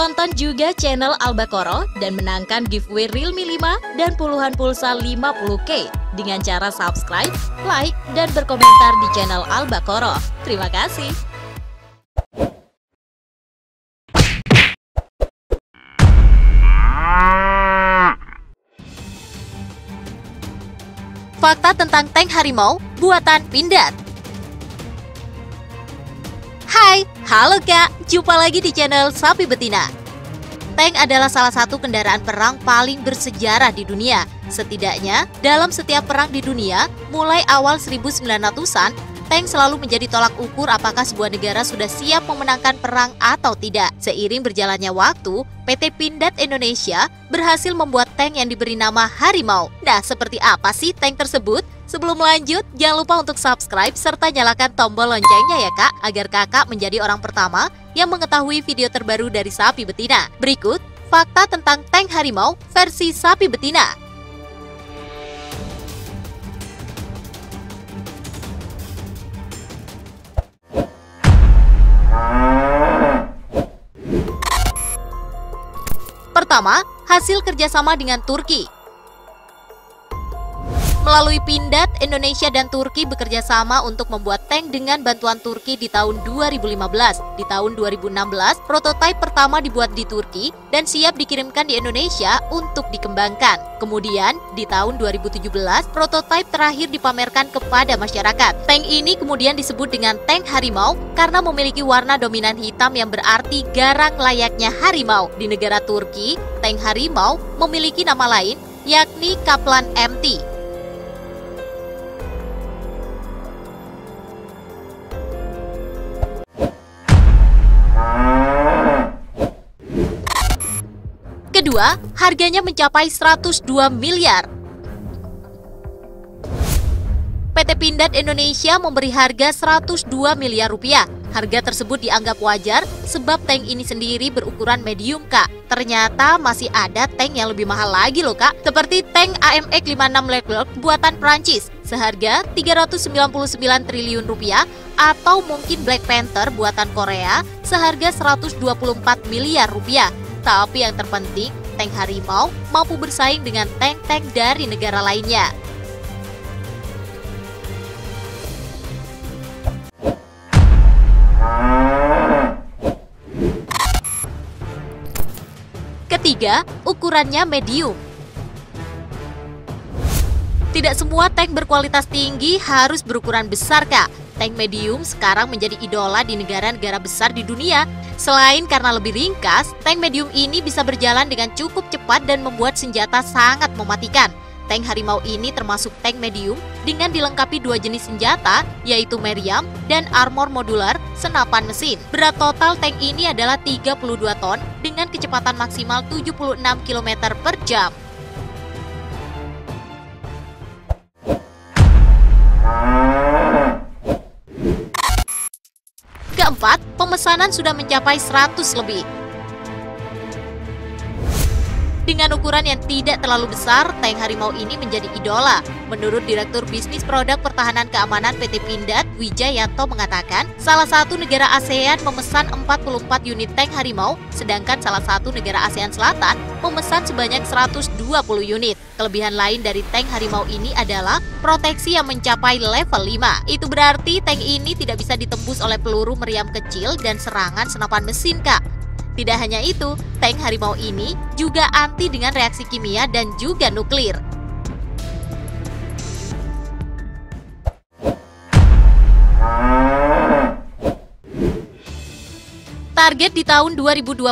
Tonton juga channel Albakoro dan menangkan giveaway Realme 5 dan puluhan pulsa 50K dengan cara subscribe, like, dan berkomentar di channel Albakoro. Terima kasih. Fakta tentang tank harimau buatan Pindad. Hai, halo kak, jumpa lagi di channel Sapi Betina. Tank adalah salah satu kendaraan perang paling bersejarah di dunia. Setidaknya, dalam setiap perang di dunia, mulai awal 1900-an, tank selalu menjadi tolak ukur apakah sebuah negara sudah siap memenangkan perang atau tidak. Seiring berjalannya waktu, PT Pindad Indonesia berhasil membuat tank yang diberi nama Harimau. Nah, seperti apa sih tank tersebut? Sebelum lanjut, jangan lupa untuk subscribe serta nyalakan tombol loncengnya ya kak, agar kakak menjadi orang pertama yang mengetahui video terbaru dari Sapi Betina. Berikut, fakta tentang tank Harimau versi Sapi Betina. Pertama, hasil kerjasama dengan Turki. Melalui Pindad, Indonesia dan Turki bekerja sama untuk membuat tank dengan bantuan Turki di tahun 2015. Di tahun 2016, prototipe pertama dibuat di Turki dan siap dikirimkan di Indonesia untuk dikembangkan. Kemudian, di tahun 2017, prototipe terakhir dipamerkan kepada masyarakat. Tank ini kemudian disebut dengan tank harimau karena memiliki warna dominan hitam yang berarti garang layaknya harimau. Di negara Turki, tank harimau memiliki nama lain yakni Kaplan MT Kedua, harganya mencapai 102 miliar. PT Pindad Indonesia memberi harga 102 miliar rupiah. Harga tersebut dianggap wajar sebab tank ini sendiri berukuran medium, Kak. Ternyata masih ada tank yang lebih mahal lagi loh, Kak. Seperti tank AMX 56 Leclerc buatan Prancis seharga 399 triliun rupiah atau mungkin Black Panther buatan Korea seharga 124 miliar rupiah. Tapi yang terpenting, tank harimau mampu bersaing dengan tank-tank dari negara lainnya. Ketiga, ukurannya medium. Tidak semua tank berkualitas tinggi harus berukuran besar, Kak. Tank medium sekarang menjadi idola di negara-negara besar di dunia. Selain karena lebih ringkas, tank medium ini bisa berjalan dengan cukup cepat dan membuat senjata sangat mematikan. Tank harimau ini termasuk tank medium dengan dilengkapi dua jenis senjata, yaitu meriam dan armor modular senapan mesin. Berat total tank ini adalah 32 ton dengan kecepatan maksimal 76 km per jam. Pemesanan sudah mencapai 100 lebih. Dengan ukuran yang tidak terlalu besar, tank harimau ini menjadi idola. Menurut Direktur Bisnis Produk Pertahanan Keamanan PT Pindad, Wijayanto mengatakan, salah satu negara ASEAN memesan 44 unit tank harimau, sedangkan salah satu negara ASEAN Selatan memesan sebanyak 120 unit. Kelebihan lain dari tank harimau ini adalah proteksi yang mencapai level 5. Itu berarti tank ini tidak bisa ditembus oleh peluru meriam kecil dan serangan senapan mesin, Kak. Tidak hanya itu, tank harimau ini juga anti dengan reaksi kimia dan juga nuklir. Target di tahun 2020,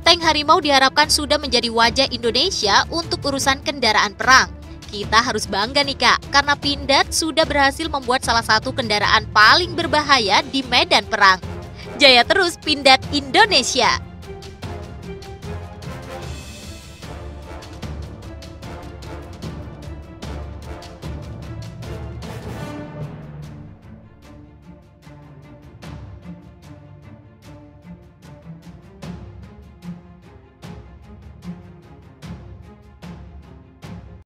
tank harimau diharapkan sudah menjadi wajah Indonesia untuk urusan kendaraan perang. Kita harus bangga nih kak, karena Pindad sudah berhasil membuat salah satu kendaraan paling berbahaya di medan perang. Jaya terus Pindad Indonesia!